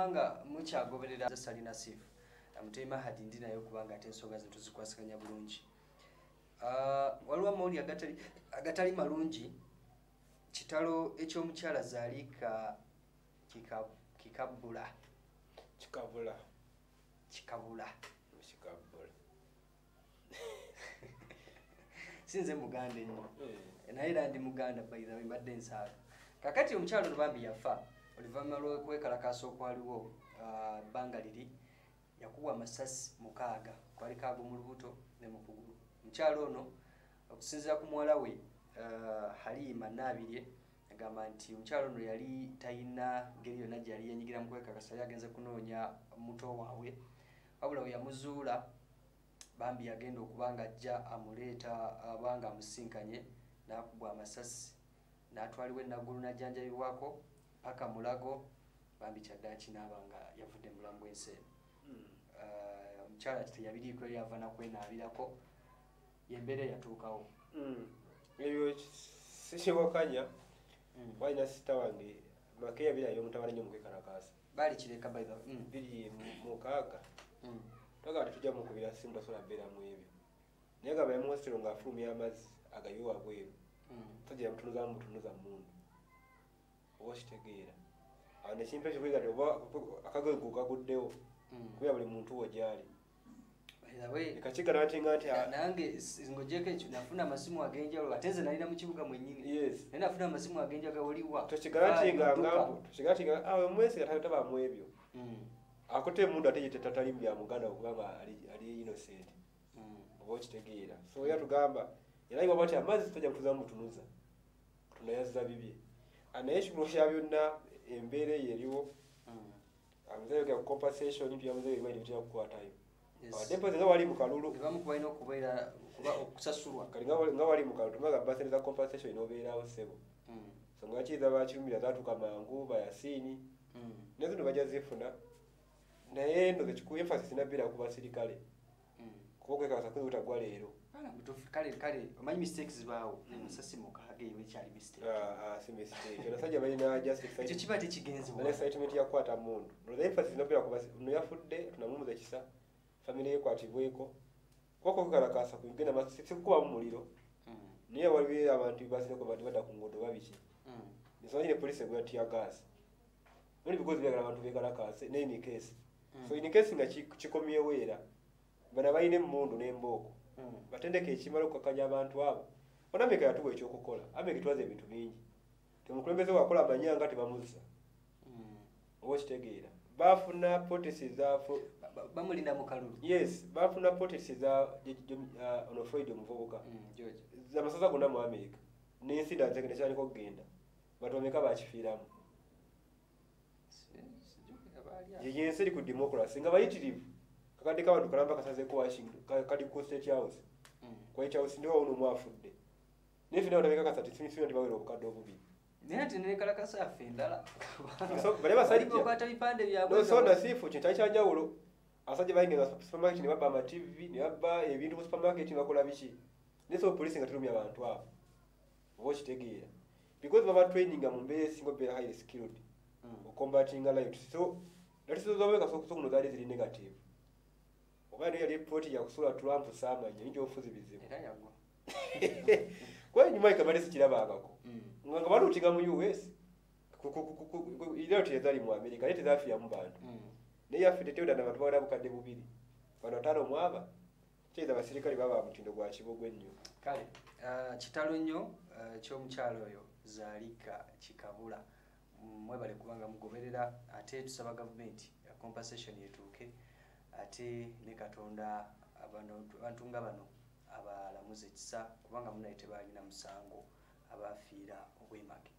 kubanga mukyagoberera salina sifu mutema hadi ndi naye kubanga ate ensonga zintu zikwasaganya bulungi. Ah, waliwo amawuli agatali agatali malungi kitalo ekyomukyala zaalika kika- kikabbula. Kikabula. Kikabula. Kikabula sinze muganda ennyo. Eh, naye era ndi muganda baithawe mbadde nsaaga kakati omukyalo lubambi yafa oluvannyuma lwokwekalakaasa okwaliwo ah, bbanga liri yakubwa amasasi mukaaga kwali kaago mu lubuto ne mu kugulu. Omukyalo ono okusinziira ku muwala we ah, halima naabirye agamba nti omukyalo ono yali talina ngeri yonna gyali yenyigira mu kwekakasa yali agenze kunoonya muto waabwe. Wabula we yamuzuula bambi yagenda okuba nga ajja amuleeta abanga amusinkanye n'akubwa amasasi. N'atwalibwa enaggulu n'ajjanjabibwako paka mulago bambi kyaddaki naaba nga yavudde mulamu bwensi eno mm. Ah, omukyala teyabiriiko yava nakwenaabirako yembeera eyatuukawo. Mm. ebyo sikiwakanya walina sita wange makeya biri ay'omutabala nnyo mukwekalakaasa baali kireka. Mm, biri mu- mukaaga twagala tetujja mukubira simu tasobola beeramu ebyo. Naye gamba yamuhositero ng'afulumya amazzi agayiwa bweru. Tajja yamutunuzamu butunuza mundu oba okitegeera awo nekimpa ekikwiga ti oba akagego kaguddewo Mm. kubera buli muntu wo gyali. Nange ng'ogyeko ekyo nafuna amasimu ag'enjawulo ate nze nalina mu kibuga mwennyini. Yes. Naye nafuna amasimu ag'enjawulo waliwa tokigala nti nga ngambu tokigala nti nga awe mwesiga tabamu ebyo. Mm, akote mundu ate yete tatali bya muganda okubanga ali innocent. Mm. oba okitegeera so era tugamba era iwaba ti amazzi tajja kutuza mutunuza katonda yazza bibye naye ekibulo kya byonna embeera eyo eriwo. Mm. amuzeyoga ku compensation tuyamuzeyo ebali bitera kukwatayo mpozi nga wali mu kalulu. Kali nga wali- mu kalulu tumaga basente za compensation inobeerawo ssebo. Mm, so nga kiyiza bakirumira zatuuka mangu bayasiini mm, nezino bajja zifuna. Naye ndoze kiku emphasis nabeera ku basirikale okwekakasa kuyinza butagwa leero. Kale kale omanyi mistakes zibaawo? Amasasi mukaaga eyo ekyali mistake. Ah, ah, si mistake. Abasajja balina just ekyo excitement. kiba tekigenzebwa nale excitement yakukwata mundu. Ndoza emphasis basi- no yafudde tunamumuza kisa famire yekwatibweko kuba kwekalakasa kugenda sikukubamu muliro. Mm, naye waliwo abantu basireko bati badda ku nguudo babiki mm, nsonga nyine polisi egula tia gas. Muli bikozi byagala abantu bekalakase case. Mm. so in case nga ki- kikomyewo era bana balina emmundu n'embooko. Mm. batendeke ekimala okukakanya abantu abo. Ona ameka yatuwa ekyokukola ameka twaza ebintu bingi. Temukulembeze wakola amanyanga tebamuzza. Mm. oba okitegeera bafuna potisi zafu Ba- ba- bamulinda mu kalulu. Yes bafuna potisi za ono floyd omuvubuka. Mm, George. amasaza gonna mu america. N'ensida nzeke nekyaliko okugenda. Bantu bameka bakifiiramu yeyensi eri ku democracy nga bayitirivu kakadde kabantu kalamba kasazeko washington ka- kali ku state house. Mm. ku white house ndiwo uno mwafudde. Naye fina batabeka kasati simisina tibawera obukadde obubiri naye ate nekalakasa yaffe endala So, bale basajja. Bali okwata bipande byabwe nosonda siifu kintu kyali kyanjawulo abasajja bayingira supermarket ne babba amatv ne babba ebintu mu supermarket bakola biki naye so polisi nga terumya abantu abo. Oba okitegeera because baba training mu mbeera esinga obeera highly skilled. Mm. ocombatinga light. So natisozaobeka sokuno zaali ziri negative oba naye yali epoti yakusula trump saamanya yinja ofuzi bizibu. Era yagwa kuba enyuma ekabale sikirabangako Mm. nga nga baluutinga mu us era tezali mu america naye tezafiiramu bantu. Mm. naye yaffe tewdana abantu bawera bukadde bubiri. Bano ataano mwaba kiyinza abasirikale baba mutindo gwa kibogo ennyo kale ah, kitalo nnyo ah, ekyomukyalo oyo zaalika kikabula. Mm, mwebale kubanga mugoberera ate tusaba gavumenti ya compensation etuuke ate ne katonda abantu nga bano abalamuza ekisa kubanga munaye tebalina musango abafiira obwemage